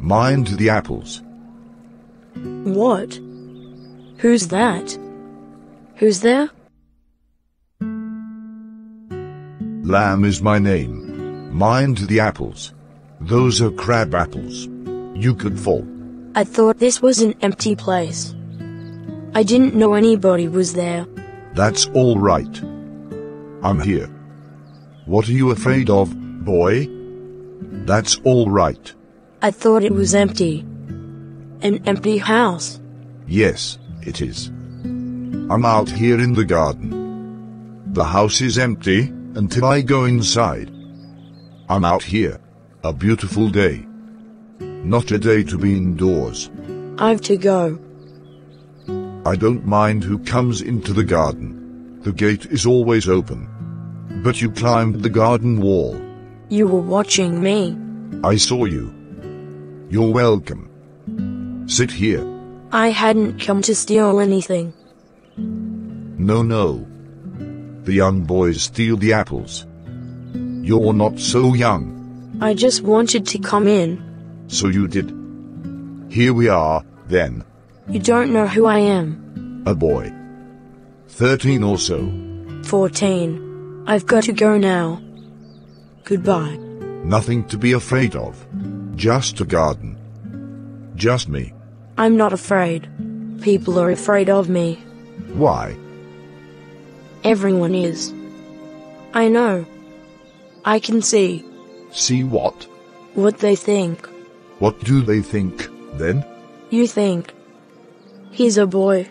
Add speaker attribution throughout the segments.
Speaker 1: Mind the apples.
Speaker 2: What? Who's that? Who's there?
Speaker 1: Lamb is my name. Mind the apples. Those are crab apples. You could fall.
Speaker 2: I thought this was an empty place. I didn't know anybody was there.
Speaker 1: That's all right. I'm here. What are you afraid of, boy? That's all right.
Speaker 2: I thought it was empty. An empty house.
Speaker 1: Yes, it is. I'm out here in the garden. The house is empty until I go inside. I'm out here. A beautiful day. Not a day to be indoors.
Speaker 2: I've to go.
Speaker 1: I don't mind who comes into the garden. The gate is always open. But you climbed the garden wall.
Speaker 2: You were watching me.
Speaker 1: I saw you. You're welcome. Sit here.
Speaker 2: I hadn't come to steal anything.
Speaker 1: No, no. The young boys steal the apples. You're not so young,
Speaker 2: I just wanted to come in.
Speaker 1: so you did. Here we are, then,
Speaker 2: You don't know who I am.
Speaker 1: a boy. Thirteen or so.
Speaker 2: 14. I've got to go now. Goodbye.
Speaker 1: Nothing to be afraid of. Just a garden. Just me.
Speaker 2: I'm not afraid. People are afraid of me.
Speaker 1: Why?
Speaker 2: Everyone is. I know. I can see
Speaker 1: See what?
Speaker 2: what they think.
Speaker 1: What do they think, then?
Speaker 2: You think. He's a boy.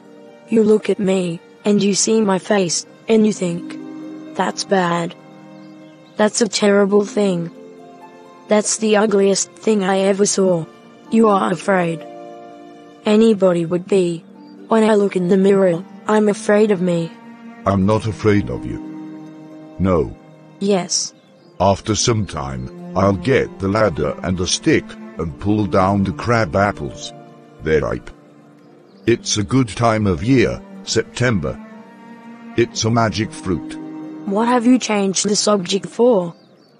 Speaker 2: You look at me, and you see my face, and you think. That's bad. That's a terrible thing. That's the ugliest thing I ever saw. You are afraid. Anybody would be. When I look in the mirror, I'm afraid of me.
Speaker 1: I'm not afraid of you. No.
Speaker 2: Yes.
Speaker 1: After some time, I'll get the ladder and a stick and pull down the crab apples. They're ripe. It's a good time of year, September. It's a magic fruit.
Speaker 2: What have you changed the subject for?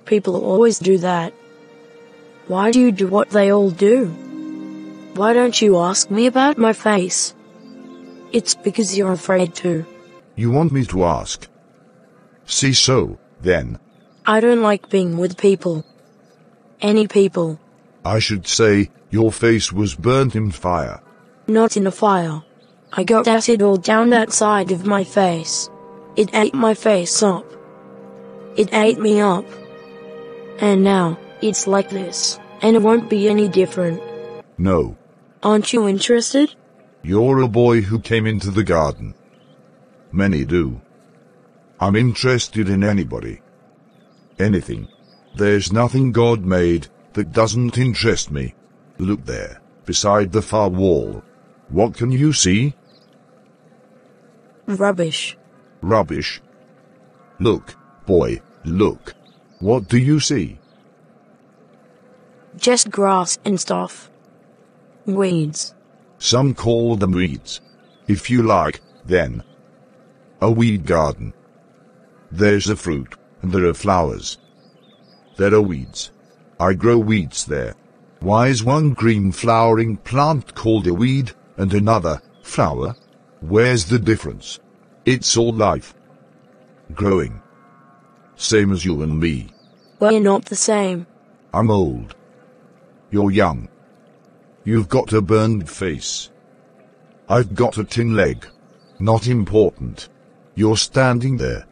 Speaker 2: People always do that. Why do you do what they all do? Why don't you ask me about my face? It's because you're afraid to.
Speaker 1: You want me to ask? See so, then.
Speaker 2: I don't like being with people. Any people.
Speaker 1: I should say, your face was burnt in fire.
Speaker 2: Not in a fire. I got acid all down that side of my face. It ate my face up. It ate me up. And now, it's like this, and it won't be any different.
Speaker 1: No.
Speaker 2: Aren't you interested?
Speaker 1: You're a boy who came into the garden. Many do. I'm interested in anybody. Anything. There's nothing God made that doesn't interest me. Look there, beside the far wall. What can you see?
Speaker 2: Rubbish.
Speaker 1: Rubbish. Look, boy, look. What do you see?
Speaker 2: Just grass and stuff. Weeds.
Speaker 1: Some call them weeds. If you like, then. A weed garden. There's a fruit, and there are flowers. There are weeds. I grow weeds there. Why is one green flowering plant called a weed, and another, flower? Where's the difference? It's all life. Growing. Same as you and me.
Speaker 2: We're not the same.
Speaker 1: I'm old. You're young. You've got a burned face. I've got a tin leg. Not important. You're standing there.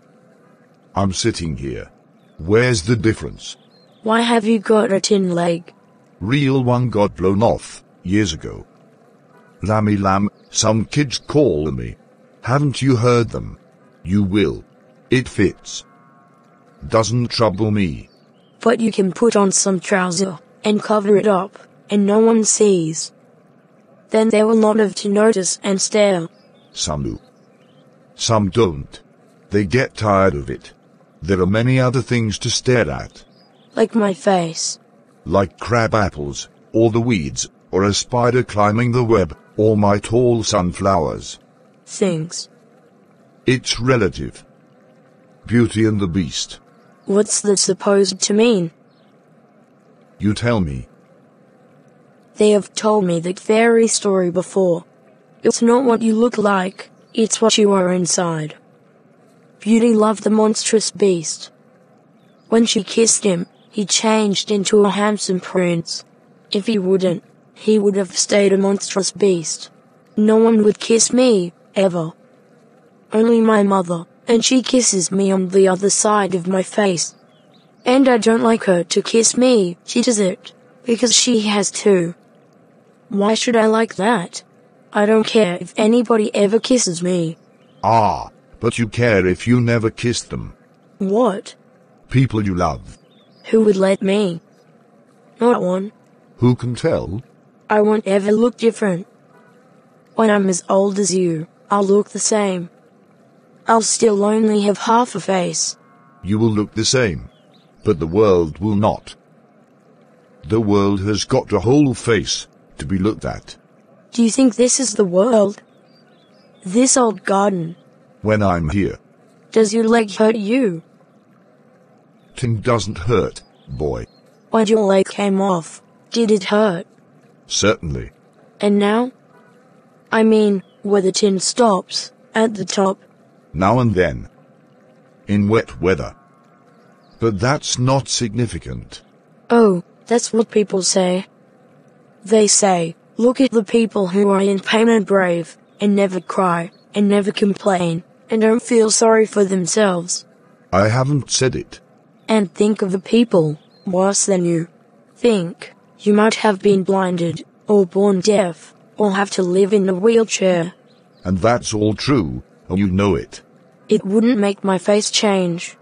Speaker 1: I'm sitting here. Where's the difference?
Speaker 2: Why have you got a tin leg?
Speaker 1: Real one got blown off, years ago. Lammy lamb, some kids call me. Haven't you heard them? You will. It fits. Doesn't trouble me.
Speaker 2: But you can put on some trouser and cover it up, and no one sees. Then they will not have to notice and stare.
Speaker 1: Some do. Some don't. They get tired of it. There are many other things to stare at,
Speaker 2: Like my face.
Speaker 1: like crab apples, or the weeds, or a spider climbing the web, or my tall sunflowers.
Speaker 2: Things.
Speaker 1: It's relative. Beauty and the Beast.
Speaker 2: What's that supposed to mean?
Speaker 1: You tell me.
Speaker 2: They have told me that fairy story before. It's not what you look like, it's what you are inside. Beauty loved the monstrous beast. When she kissed him, he changed into a handsome prince. If he wouldn't, he would have stayed a monstrous beast. No one would kiss me, ever. Only my mother, and she kisses me on the other side of my face. And I don't like her to kiss me, she does it, because she has to. Why should I like that? I don't care if anybody ever kisses me.
Speaker 1: Ah, but you care if you never kiss them.
Speaker 2: What?
Speaker 1: People you love.
Speaker 2: Who would let me? Not one.
Speaker 1: Who can tell?
Speaker 2: I won't ever look different. When I'm as old as you, I'll look the same. I'll still only have half a face.
Speaker 1: You will look the same. But the world will not. The world has got a whole face to be looked at.
Speaker 2: Do you think this is the world? This old garden.
Speaker 1: When I'm here,
Speaker 2: Does your leg hurt you?
Speaker 1: Ting doesn't hurt, boy.
Speaker 2: When your leg came off, did it hurt?
Speaker 1: Certainly.
Speaker 2: And now? I mean, where the tin stops, at the top.
Speaker 1: Now and then. In wet weather. But that's not significant.
Speaker 2: Oh, that's what people say. They say, look at the people who are in pain and brave, and never cry, and never complain, and don't feel sorry for themselves.
Speaker 1: I haven't said it.
Speaker 2: And think of the people, worse than you. Think, you might have been blinded, or born deaf, or have to live in a wheelchair.
Speaker 1: And that's all true, and you know it.
Speaker 2: It wouldn't make my face change.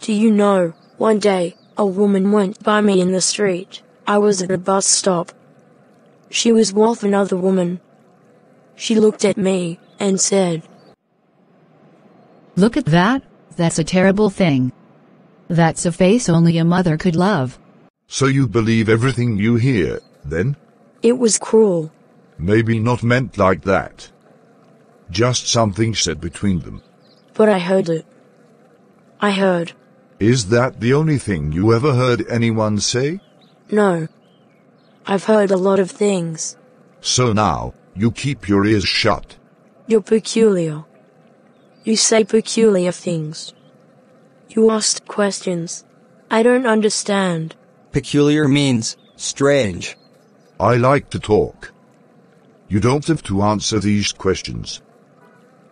Speaker 2: Do you know, one day, a woman went by me in the street. I was at a bus stop. She was with another woman. She looked at me and said,
Speaker 3: Look at that, that's a terrible thing. That's a face only a mother could love.
Speaker 1: So you believe everything you hear, then?
Speaker 2: It was cruel.
Speaker 1: Maybe not meant like that. Just something said between them.
Speaker 2: But I heard it. I heard,
Speaker 1: Is that the only thing you ever heard anyone say?
Speaker 2: no. I've heard a lot of things.
Speaker 1: So now, you keep your ears shut.
Speaker 2: You're peculiar. You say peculiar things. You ask questions. I don't understand.
Speaker 4: Peculiar means strange.
Speaker 1: I like to talk. You don't have to answer these questions.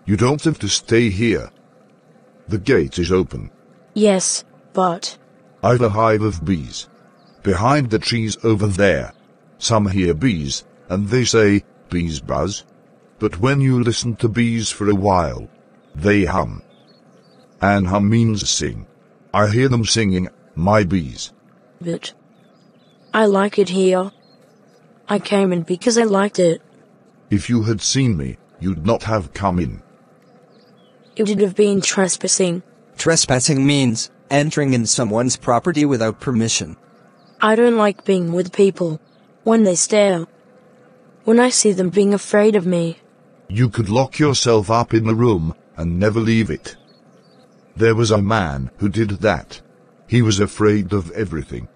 Speaker 1: You don't have to stay here. The gate is open.
Speaker 2: Yes, but
Speaker 1: I've a hive of bees. Behind the trees over there. Some hear bees, and they say, bees buzz. But when you listen to bees for a while, they hum. And hum means sing. I hear them singing, my bees.
Speaker 2: but I like it here. I came in because I liked it.
Speaker 1: If you had seen me, you'd not have come in.
Speaker 2: It would have been trespassing.
Speaker 4: Trespassing means entering in someone's property without permission.
Speaker 2: I don't like being with people when they stare. When I see them being afraid of me.
Speaker 1: You could lock yourself up in a room and never leave it. There was a man who did that. He was afraid of everything.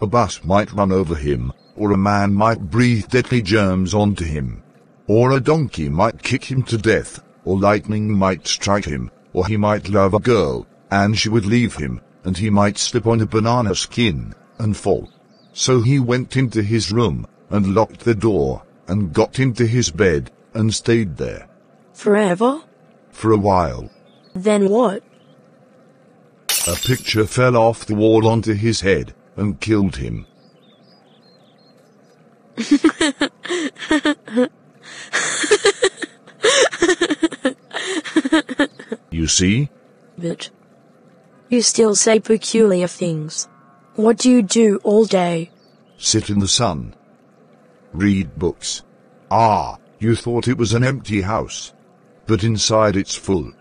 Speaker 1: A bus might run over him, or a man might breathe deadly germs onto him. Or a donkey might kick him to death, or lightning might strike him, or he might love a girl, and she would leave him, and he might slip on a banana skin, and fall. So he went into his room, and locked the door, and got into his bed, and stayed there.
Speaker 2: Forever?
Speaker 1: For a while.
Speaker 2: Then what?
Speaker 1: A picture fell off the wall onto his head, and killed him. you see?
Speaker 2: But you still say peculiar things. What do you do all day?
Speaker 1: Sit in the sun. Read books. Ah, you thought it was an empty house. But inside it's full.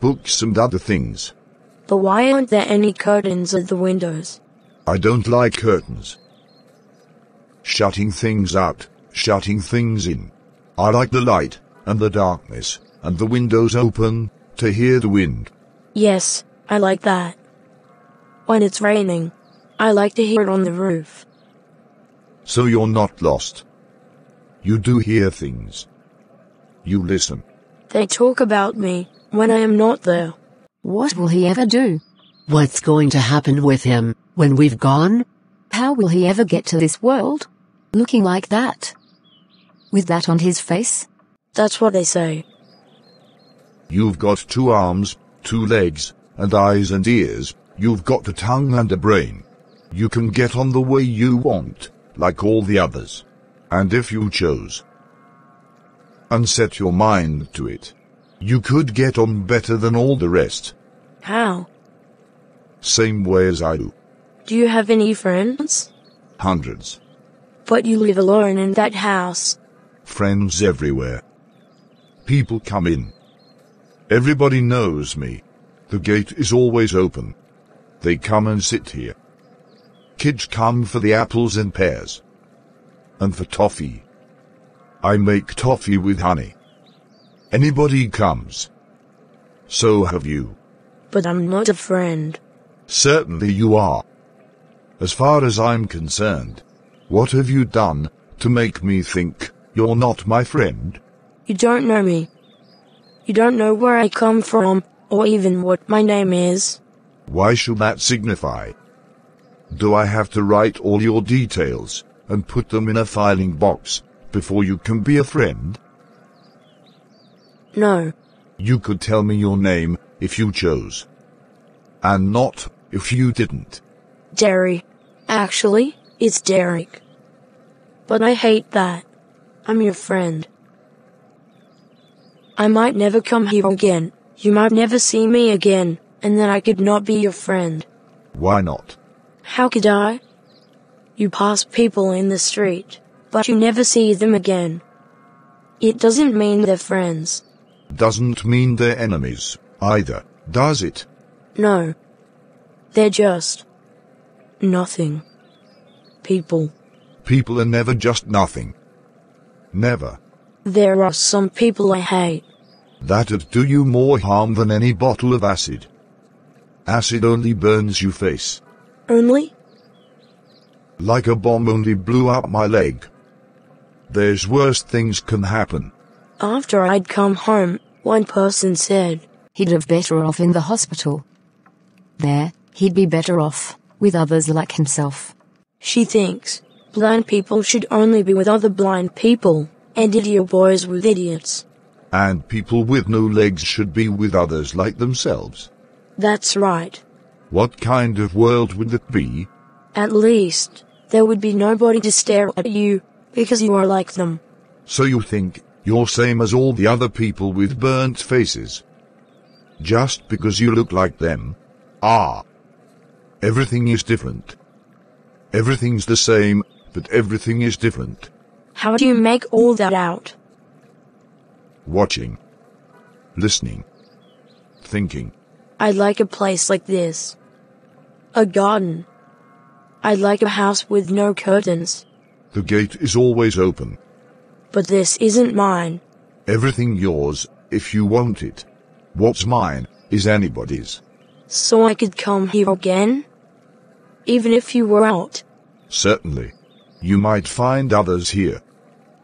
Speaker 1: Books and other things.
Speaker 2: But why aren't there any curtains at the windows?
Speaker 1: I don't like curtains. Shutting things out, shutting things in. I like the light, and the darkness, and the windows open, to hear the wind.
Speaker 2: Yes, I like that. When it's raining, I like to hear it on the roof.
Speaker 1: So you're not lost. You do hear things. You listen.
Speaker 2: They talk about me when I am not there.
Speaker 5: What will he ever do?
Speaker 6: What's going to happen with him when we've gone?
Speaker 5: How will he ever get to this world? Looking like that? With that on his face?
Speaker 2: That's what they say.
Speaker 1: You've got two arms, two legs, and eyes and ears. You've got a tongue and a brain. You can get on the way you want, like all the others. And if you chose, and set your mind to it, you could get on better than all the rest.
Speaker 2: How?
Speaker 1: Same way as I do.
Speaker 2: Do you have any friends?
Speaker 1: Hundreds.
Speaker 2: But you live alone in that house.
Speaker 1: Friends everywhere. People come in. Everybody knows me. The gate is always open. They come and sit here. Kids come for the apples and pears. And for toffee. I make toffee with honey. Anybody comes. So have you.
Speaker 2: But I'm not a friend.
Speaker 1: Certainly you are. As far as I'm concerned, what have you done to make me think you're not my friend?
Speaker 2: You don't know me. You don't know where I come from, or even what my name is.
Speaker 1: Why should that signify? Do I have to write all your details and put them in a filing box before you can be a friend?
Speaker 2: No.
Speaker 1: You could tell me your name if you chose. And not if you didn't.
Speaker 2: Derry. Actually, it's Derek. But I hate that. I'm your friend. I might never come here again. You might never see me again, and then I could not be your friend.
Speaker 1: Why not?
Speaker 2: How could I? You pass people in the street, but you never see them again. It doesn't mean they're friends.
Speaker 1: Doesn't mean they're enemies, either, does it?
Speaker 2: No. They're just nothing. People.
Speaker 1: People are never just nothing. Never.
Speaker 2: There are some people I hate.
Speaker 1: That'd do you more harm than any bottle of acid. Acid only burns you face.
Speaker 2: Only?
Speaker 1: Like a bomb only blew up my leg. There's worse things can happen.
Speaker 2: After I'd come home, one person said,
Speaker 5: He'd have better off in the hospital. There, he'd be better off, with others like himself.
Speaker 2: She thinks blind people should only be with other blind people, and idiot boys with idiots.
Speaker 1: And people with no legs should be with others like themselves.
Speaker 2: That's right.
Speaker 1: What kind of world would it be?
Speaker 2: At least, there would be nobody to stare at you, because you are like them.
Speaker 1: So you think you're same as all the other people with burnt faces? Just because you look like them? Ah. Everything is different. Everything's the same, but everything is different.
Speaker 2: How do you make all that out?
Speaker 1: Watching. Listening. Thinking.
Speaker 2: I'd like a place like this. A garden. I'd like a house with no curtains.
Speaker 1: The gate is always open.
Speaker 2: But this isn't mine.
Speaker 1: Everything yours, if you want it. What's mine, is anybody's.
Speaker 2: So I could come here again? Even if you were out.
Speaker 1: Certainly. You might find others here.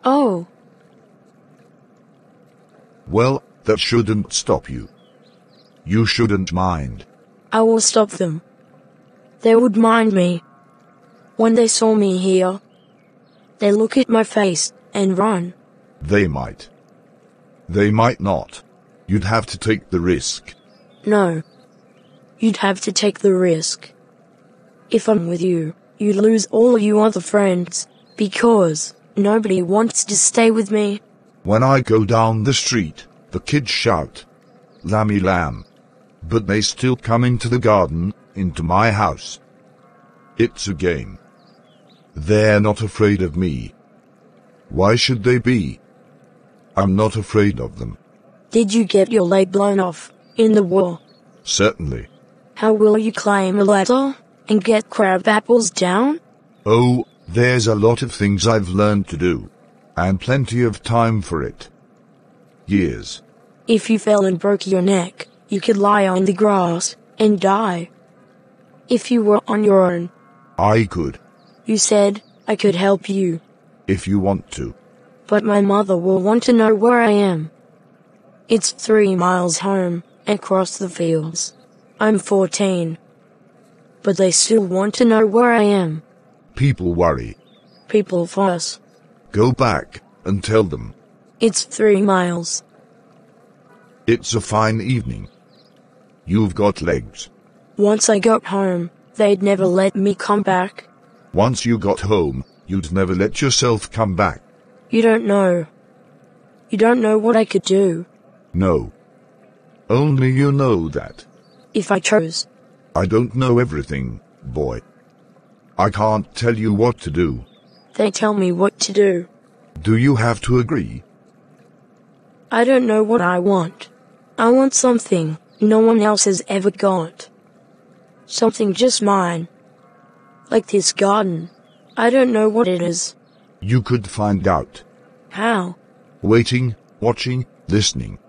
Speaker 2: Oh,
Speaker 1: Well, that shouldn't stop you. You shouldn't mind.
Speaker 2: I will stop them. They would mind me. When they saw me here, they look at my face and run.
Speaker 1: They might. They might not. You'd have to take the risk.
Speaker 2: No. You'd have to take the risk. If I'm with you, you'd lose all your other friends, because nobody wants to stay with me.
Speaker 1: When I go down the street, the kids shout, Lammy lamb. But they still come into the garden, into my house. It's a game. They're not afraid of me. Why should they be? I'm not afraid of them.
Speaker 2: Did you get your leg blown off in the war?
Speaker 1: Certainly.
Speaker 2: How will you climb a ladder and get crab apples down?
Speaker 1: Oh, there's a lot of things I've learned to do. And plenty of time for it. Years.
Speaker 2: If you fell and broke your neck, you could lie on the grass and die. If you were on your own,
Speaker 1: I could,
Speaker 2: You said I could help you,
Speaker 1: if you want to.
Speaker 2: but my mother will want to know where I am. It's three miles home, and across the fields. I'm 14. But they still want to know where I am.
Speaker 1: People worry.
Speaker 2: People fuss.
Speaker 1: Go back and tell them.
Speaker 2: It's three miles.
Speaker 1: It's a fine evening. You've got legs.
Speaker 2: Once I got home, they'd never let me come back.
Speaker 1: Once you got home, you'd never let yourself come back.
Speaker 2: You don't know. You don't know what I could do
Speaker 1: No. Only you know that.
Speaker 2: if I chose.
Speaker 1: I don't know everything, boy. I can't tell you what to do.
Speaker 2: They tell me what to do.
Speaker 1: Do you have to agree?
Speaker 2: I don't know what I want. I want something no one else has ever got. Something just mine. Like this garden. I don't know what it is.
Speaker 1: You could find out.
Speaker 2: How?
Speaker 1: Waiting, watching, listening.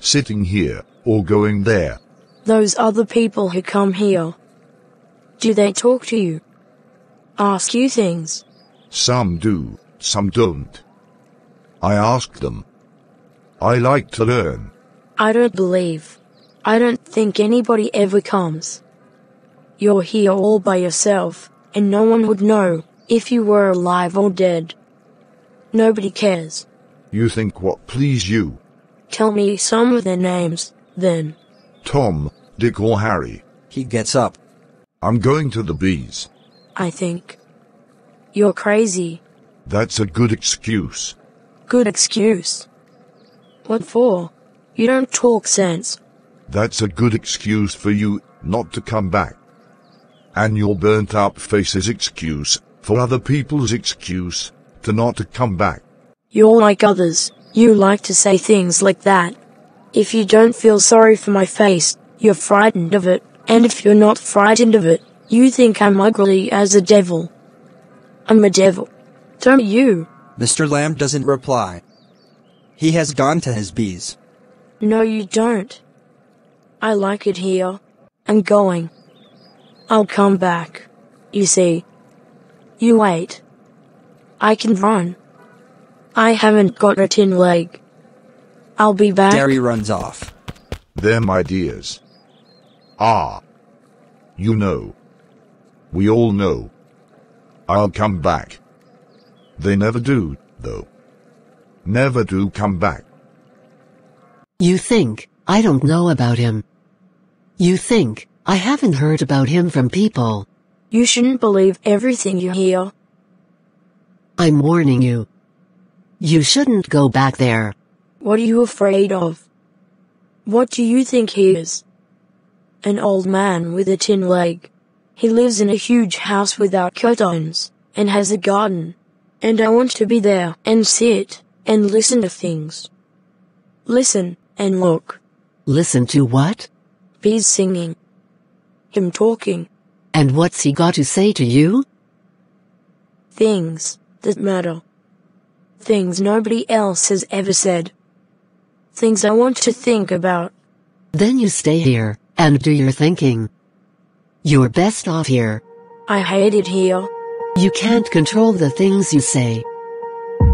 Speaker 1: Sitting here, or going there.
Speaker 2: Those other people who come here. Do they talk to you? Ask you things?
Speaker 1: Some do, some don't. I ask them. I like to learn.
Speaker 2: I don't believe. I don't think anybody ever comes. You're here all by yourself, and no one would know if you were alive or dead. Nobody cares.
Speaker 1: You think what please you.
Speaker 2: Tell me some of their names, then.
Speaker 1: Tom, Dick or Harry.
Speaker 4: He gets up.
Speaker 1: I'm going to the bees.
Speaker 2: I think. You're crazy.
Speaker 1: That's a good excuse.
Speaker 2: Good excuse. What for? You don't talk sense.
Speaker 1: That's a good excuse for you not to come back. And your burnt up face is excuse for other people's excuse to not to come back.
Speaker 2: You're like others. You like to say things like that. If you don't feel sorry for my face, you're frightened of it. And if you're not frightened of it, you think I'm ugly as a devil. I'm a devil. Don't you?
Speaker 4: Mr. Lamb doesn't reply. He has gone to his bees.
Speaker 2: No, you don't. I like it here. I'm going. I'll come back. You see. You wait. I can run. I haven't got a tin leg. I'll be back.
Speaker 4: Derry runs off.
Speaker 1: They're my dears. Ah. You know. We all know. I'll come back. They never do, though. Never do come back.
Speaker 6: You think, I don't know about him. You think, I haven't heard about him from people.
Speaker 2: You shouldn't believe everything you hear.
Speaker 6: I'm warning you. You shouldn't go back there.
Speaker 2: What are you afraid of? What do you think he is? An old man with a tin leg. He lives in a huge house without curtains, and has a garden. And I want to be there, and sit, and listen to things. Listen, and look.
Speaker 6: Listen to what?
Speaker 2: Bees singing. Him talking.
Speaker 6: And what's he got to say to you?
Speaker 2: Things that matter. Things nobody else has ever said. Things I want to think about.
Speaker 6: Then you stay here, and do your thinking. You're best off here.
Speaker 2: I hate it here.
Speaker 6: You can't control the things you say.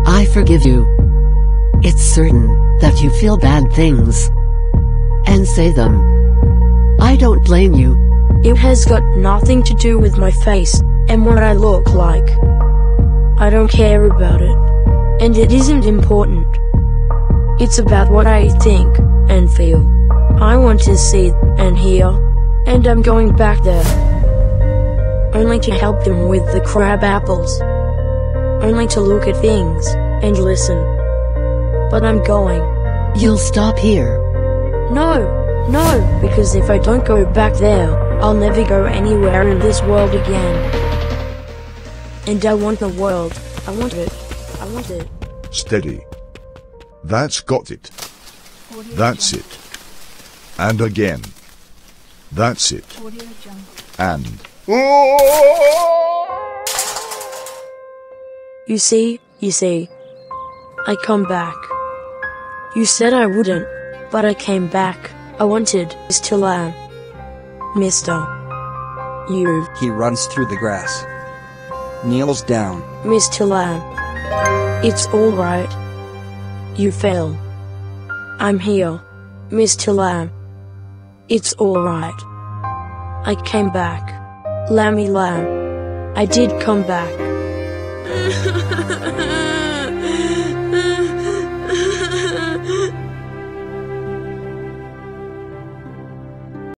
Speaker 6: I forgive you. It's certain that you feel bad things. And say them. I don't blame you.
Speaker 2: It has got nothing to do with my face and what I look like. I don't care about it. And it isn't important. It's about what I think and feel. I want to see and hear. And I'm going back there. Only to help them with the crab apples. Only to look at things and listen. But I'm going.
Speaker 6: You'll stop here.
Speaker 2: No, no, because if I don't go back there, I'll never go anywhere in this world again. And I want the world. I want it. I want it.
Speaker 1: Steady. That's got it. That's it. And again. That's it. And.
Speaker 2: You see, you see. I come back. You said I wouldn't, but I came back. I wanted Mr. Lamb. Mister. You,
Speaker 4: He runs through the grass. Kneels down.
Speaker 2: Mr. Lamb. It's alright. You fell. I'm here, Mr. Lamb. It's alright. I came back. Lammy Lamb. I did come back.